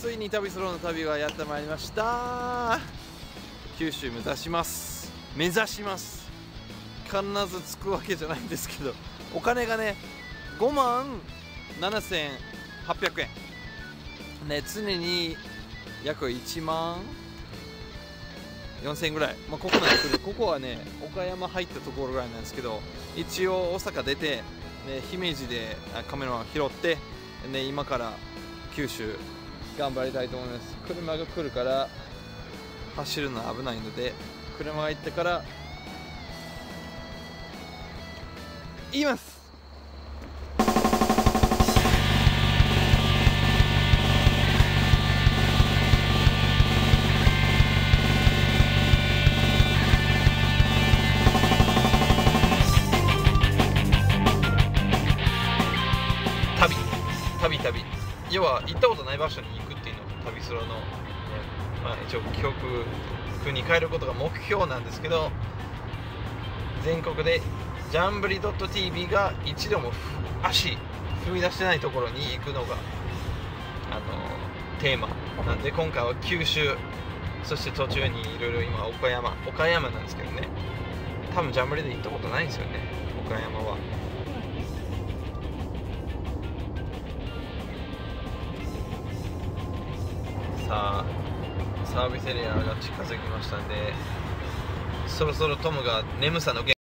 ついに旅ソロの旅がやってまいりました。九州目指します。目指します。必ず着くわけじゃないんですけどお金がね5万7800円。ね常に約1万4000円ぐらい、まあ、ここなんですけどここはね岡山入ったところぐらいなんですけど一応大阪出て、ね、姫路でカメラマン拾って、ね、今から九州頑張りたいと思います。車が来るから走るのは危ないので車が行ってから言います。旅旅旅。要は行ったことない場所に旅スロの、ねまあ、一応記憶に変えることが目標なんですけど全国でジャンブリ .tv が一度も足踏み出してないところに行くのがあのテーマなんで今回は九州そして途中にいろいろ今岡山岡山なんですけどね多分ジャンブリで行ったことないんですよね岡山は。さサービスエリアが近づきましたんでそろそろトムが眠さの原